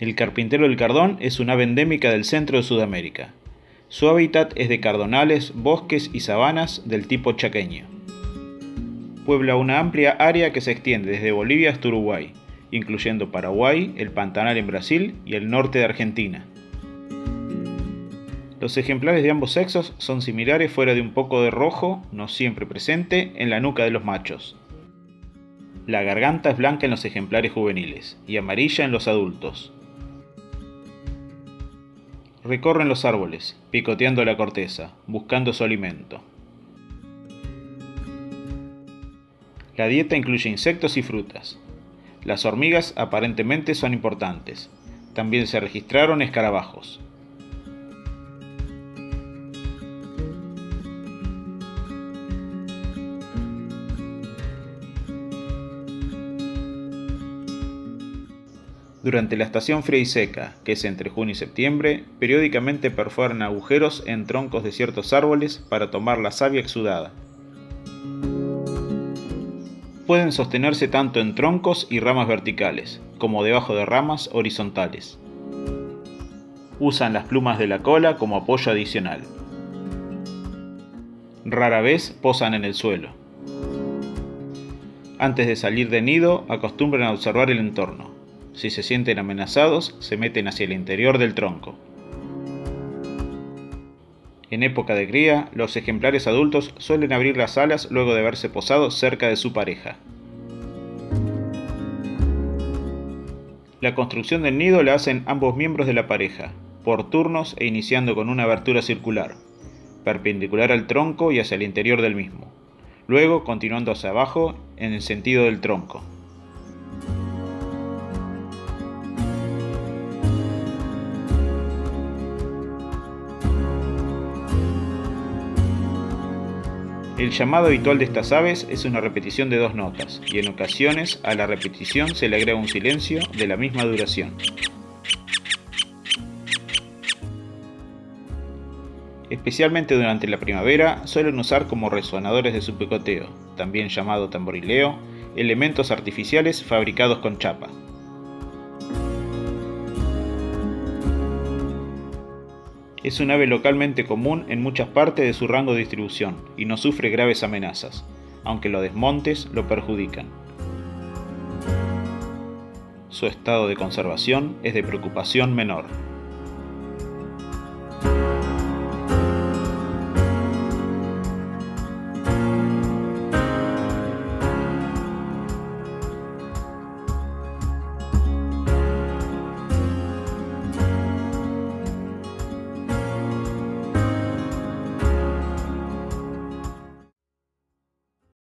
El carpintero del cardón es una ave endémica del centro de Sudamérica. Su hábitat es de cardonales, bosques y sabanas del tipo chaqueño. Puebla una amplia área que se extiende desde Bolivia hasta Uruguay, incluyendo Paraguay, el Pantanal en Brasil y el norte de Argentina. Los ejemplares de ambos sexos son similares fuera de un poco de rojo, no siempre presente, en la nuca de los machos. La garganta es blanca en los ejemplares juveniles y amarilla en los adultos. Recorren los árboles, picoteando la corteza, buscando su alimento. La dieta incluye insectos y frutas. Las hormigas aparentemente son importantes. También se registraron escarabajos. Durante la estación fría y seca, que es entre junio y septiembre, periódicamente perforan agujeros en troncos de ciertos árboles para tomar la savia exudada. Pueden sostenerse tanto en troncos y ramas verticales, como debajo de ramas horizontales. Usan las plumas de la cola como apoyo adicional. Rara vez posan en el suelo. Antes de salir de nido, acostumbran a observar el entorno, si se sienten amenazados, se meten hacia el interior del tronco. En época de cría, los ejemplares adultos suelen abrir las alas luego de haberse posado cerca de su pareja. La construcción del nido la hacen ambos miembros de la pareja, por turnos e iniciando con una abertura circular, perpendicular al tronco y hacia el interior del mismo, luego continuando hacia abajo en el sentido del tronco. El llamado habitual de estas aves es una repetición de dos notas, y en ocasiones a la repetición se le agrega un silencio de la misma duración. Especialmente durante la primavera, suelen usar como resonadores de su picoteo, también llamado tamborileo, elementos artificiales fabricados con chapa. Es un ave localmente común en muchas partes de su rango de distribución y no sufre graves amenazas, aunque los desmontes lo perjudican. Su estado de conservación es de preocupación menor.